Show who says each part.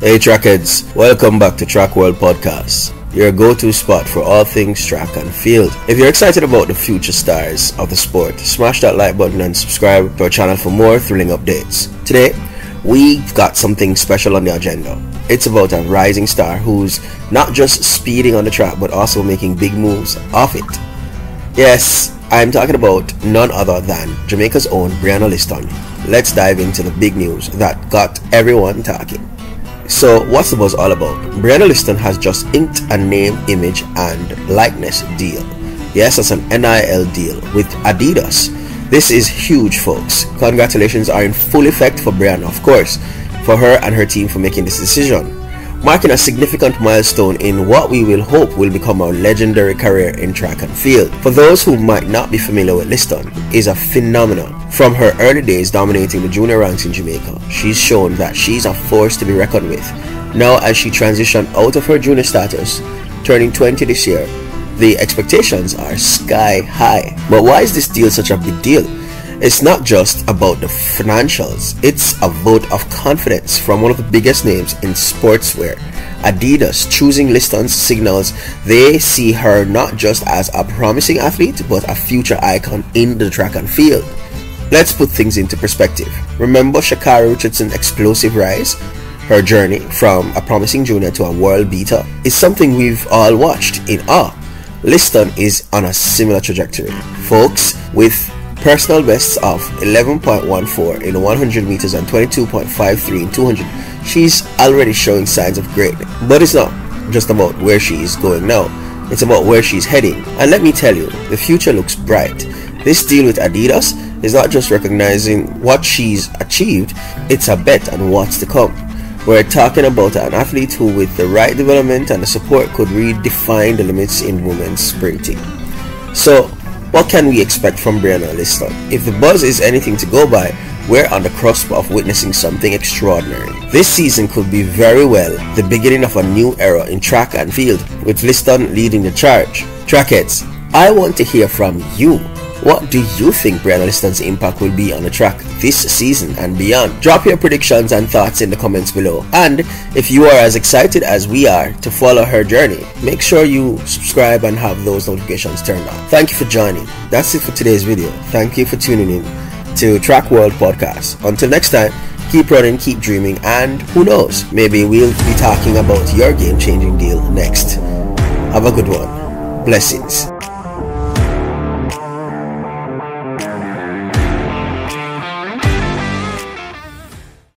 Speaker 1: Hey trackheads, welcome back to Track World Podcast, your go-to spot for all things track and field. If you're excited about the future stars of the sport, smash that like button and subscribe to our channel for more thrilling updates. Today, we've got something special on the agenda. It's about a rising star who's not just speeding on the track but also making big moves off it. Yes, I'm talking about none other than Jamaica's own Brianna Lyston. Let's dive into the big news that got everyone talking. So, what's the buzz all about? Brianna Lyston has just inked a name, image, and likeness deal. Yes, it's an NIL deal with Adidas. This is huge, folks. Congratulations are in full effect for Brianna, of course, for her and her team for making this decision marking a significant milestone in what we will hope will become a legendary career in track and field. For those who might not be familiar with Lyston, is a phenomenon. From her early days dominating the junior ranks in Jamaica, she's shown that she's a force to be reckoned with. Now as she transitioned out of her junior status, turning 20 this year, the expectations are sky high. But why is this deal such a big deal? It's not just about the financials, it's a vote of confidence from one of the biggest names in sportswear. Adidas choosing Lyston signals they see her not just as a promising athlete but a future icon in the track and field. Let's put things into perspective. Remember Sha'Carri Richardson's explosive rise? Her journey from a promising junior to a world beater is something we've all watched in awe. Lyston is on a similar trajectory. Folks, with Personal bests of 11.14 in 100 meters and 22.53 in 200. She's already showing signs of greatness. But it's not just about where she is going now. It's about where she's heading. And let me tell you, the future looks bright. This deal with Adidas is not just recognizing what she's achieved, it's a bet on what's to come. We're talking about an athlete who, with the right development and the support, could redefine the limits in women's sprinting. So, what can we expect from Brianna Lyston? If the buzz is anything to go by, we're on the cusp of witnessing something extraordinary. This season could be very well the beginning of a new era in track and field, with Lyston leading the charge. Trackheads, I want to hear from you. What do you think Brianna Lyston's impact will be on the track this season and beyond? Drop your predictions and thoughts in the comments below. And if you are as excited as we are to follow her journey, make sure you subscribe and have those notifications turned on. Thank you for joining. That's it for today's video. Thank you for tuning in to Track World Podcast. Until next time, keep running, keep dreaming, and who knows, maybe we'll be talking about your game changing deal next. Have a good one. Blessings.